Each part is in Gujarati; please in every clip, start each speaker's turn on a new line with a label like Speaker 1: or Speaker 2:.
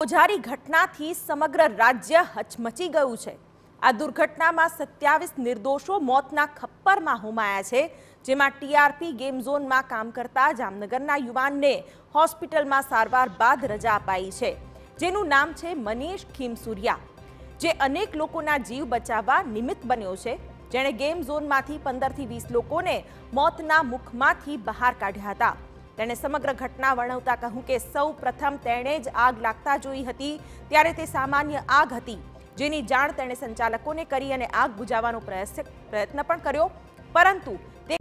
Speaker 1: ઓજારી ઘટનાથી સમગ્ર રાજ્ય હચમચી ગયું છે. આ દુર્ઘટનામાં સત્યાવીસ નિર્દોષો મોતના ખપ્પરમાં હોમાયા છે, જેમાં ટીઆરપી ગેમ ઝોનમાં કામ કરતા જામનગરના યુવાનને હોસ્પિટલમાં સારવાર બાદ રજા અપાઈ છે. જેનું નામ છે મનીષ ખીમસુરિયા, જે અનેક લોકોના જીવ બચાવવા નિમિત્ત બન્યો છે. જેણે ગેમ ઝોનમાંથી પંદરથી વીસ લોકોને મોતના મુખમાંથી બહાર કાઢ્યા હતા. તેણે સમગ્ર ઘટના વર્ણવતા કહ્યું કે સૌ પ્રથમ તેણે જ આગ લાગતા જોઈ હતી, ત્યારે તે સામાન્ય આગ હતી, જેની જાણ તેણે સંચાલકોને કરી અને આગ બુજાવવાનો પ્રયત્ન પણ કર્યો, પરંતુ તે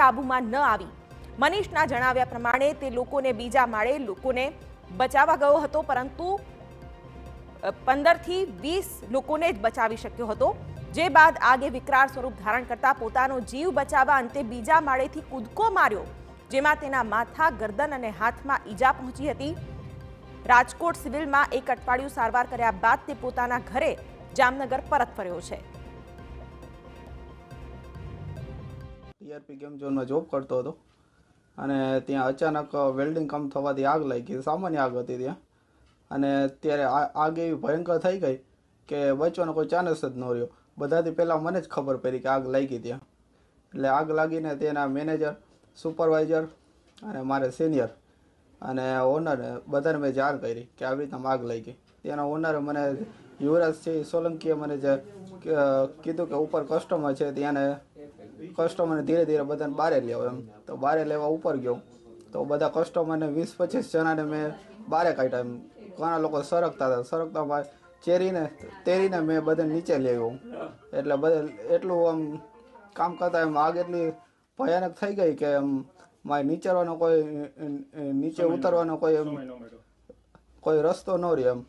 Speaker 1: કાબૂમાં ન આવી. મનીષના જણાવ્યા પ્રમાણે તે લોકોને બીજા માળે લોકોને બચાવવા ગયો હતો, પરંતુ પંદરથી વીસ લોકોને જ બચાવી શક્યો હતો. જે બાદ આગે વિકરાળ સ્વરૂપ ધારણ કરતા પોતાનો જીવ બચાવવા અંતે બીજા માળેથી કૂદકો માર્યો, જેમાં તેના માથા, ગરદન અને હાથમાં ઈજા પહોંચી હતી. રાજકોટ સિવિલમાં એક અઠવાડિયું સારવાર કર્યા બાદ તે પોતાના ઘરે જામનગર પરત ફર્યો છે.
Speaker 2: ટીઆરપી ગેમ ઝોનમાં જોબ કરતો હતો. અને ત્યાં અચાનક વેલ્ડિંગ કામ થવાથી આગ લાગી સામાન્ય આગ હતી ત્યાં. અને ત્યારે આગ એવી ભયંકર થઈ ગઈ કે બચવાનો કોઈ ચાન્સ જ ન રહ્યો. બધાથી પહેલાં મને જ ખબર પડી કે આગ લાગી ત્યાં. એટલે આગ લાગીને તેના મેનેજર સુપરવાઇઝર અને મારે સિનિયર અને ઓનર બધાને મેં જાણ કરી કે આવી રીતના આગ લાગી. તેના ઓનરે મને યુવરાજ સિંહ સોલંકીએ મને જે કીધું કે ઉપર કસ્ટમર છે ત્યાંને કસ્ટમરને ધીરે ધીરે બધાને બારે લેવો એમ. તો બારે લેવા ઉપર ગયો. તો બધા કસ્ટમરને વીસ પચીસ જણાને મેં બારે કાઢ્યા એમ. ઘણા લોકો સરકતા હતા. સરકતા ચેરીને તેરીને મેં બધાને નીચે લેવો એટલે બધે એટલું આમ કામ કરતા એમ આગ એટલી ભયાનક થઈ ગઈ કે એમ મારે નીચરવાનો કોઈ નીચે ઉતરવાનો કોઈ એમ કોઈ રસ્તો ન રહ્યો એમ.